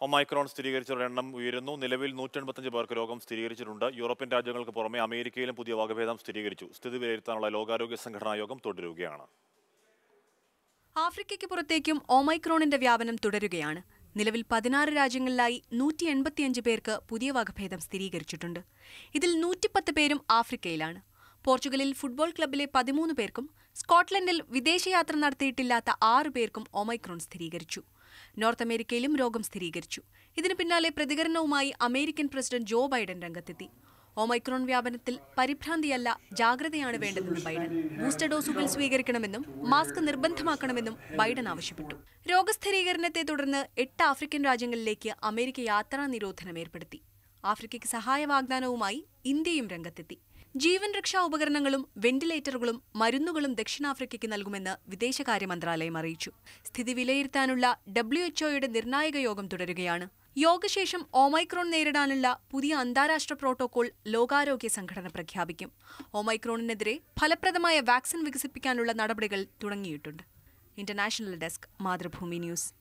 Omicron സ്ഥിരീകരിച്ചവരുടെ എണ്ണം ഉയരുന്നു. നിലവിൽ നൂറ്റെൺപത്തഞ്ച് പേർക്ക് രോഗം സ്ഥിരീകരിച്ചിട്ടുണ്ട്. യൂറോപ്യൻ രാജ്യങ്ങൾക്ക് പുറമെ അമേരിക്കയിലും പുതിയ വകഭേദം സ്ഥിരീകരിച്ചു. സ്ഥിതി വിലയിരുത്താനുള്ള ലോകാരോഗ്യ സംഘടനാ യോഗം തുടരുകയാണ്. ആഫ്രിക്കയ്ക്ക് പുറത്തേക്കും ഒമൈക്രോണിന്റെ വ്യാപനം തുടരുകയാണ്. നിലവിൽ പതിനാറ് രാജ്യങ്ങളിലായി നൂറ്റി എൺപത്തിയഞ്ച് പേർക്ക് പുതിയ വകഭേദം സ്ഥിരീകരിച്ചിട്ടുണ്ട്. ഇതിൽ നൂറ്റിപ്പത്ത് പേരും ആഫ്രിക്കയിലാണ്. പോർച്ചുഗലിൽ ഫുട്ബോൾ ക്ലബിലെ പതിമൂന്ന് പേർക്കും സ്കോട്ട്ലൻഡിൽ വിദേശയാത്ര നടത്തിയിട്ടില്ലാത്ത ആറു പേർക്കും ഒമൈക്രോൺ സ്ഥിരീകരിച്ചു. നോർത്ത് അമേരിക്കയിലും രോഗം സ്ഥിരീകരിച്ചു. ഇതിനു പിന്നാലെ പ്രതികരണവുമായി അമേരിക്കൻ പ്രസിഡന്റ് ജോ ബൈഡൻ രംഗത്തെത്തി. ഒമൈക്രോൺ വ്യാപനത്തിൽ പരിഭ്രാന്തിയല്ല ജാഗ്രതയാണ് വേണ്ടതെന്ന് ബൈഡൻ. ബൂസ്റ്റർ ഡോസുകൾ സ്വീകരിക്കണമെന്നും മാസ്ക് നിർബന്ധമാക്കണമെന്നും ബൈഡൻ ആവശ്യപ്പെട്ടു. രോഗസ്ഥിരീകരണത്തെ തുടർന്ന് എട്ട് ആഫ്രിക്കൻ രാജ്യങ്ങളിലേക്ക് അമേരിക്ക യാത്രാ നിരോധനം ഏർപ്പെടുത്തി. ആഫ്രിക്കയ്ക്ക് സഹായ വാഗ്ദാനവുമായി ഇന്ത്യയും രംഗത്തെത്തി. ജീവൻ രക്ഷാ ഉപകരണങ്ങളും വെന്റിലേറ്ററുകളും മരുന്നുകളും ദക്ഷിണാഫ്രിക്കയ്ക്ക് നൽകുമെന്ന് വിദേശകാര്യ മന്ത്രാലയം അറിയിച്ചു. സ്ഥിതി വിലയിരുത്താനുള്ള ഡബ്ല്യുഎച്ച്ഒയുടെ നിർണായക യോഗം തുടരുകയാണ്. യോഗശേഷം ഓമൈക്രോൺ നേരിടാനുള്ള പുതിയ അന്താരാഷ്ട്ര പ്രോട്ടോകോൾ ലോകാരോഗ്യ സംഘടന പ്രഖ്യാപിക്കും. ഓമൈക്രോണിനെതിരെ ഫലപ്രദമായ വാക്സിൻ വികസിപ്പിക്കാനുള്ള നടപടികൾ തുടങ്ങിയിട്ടുണ്ട്. International desk Mathrubhumi news.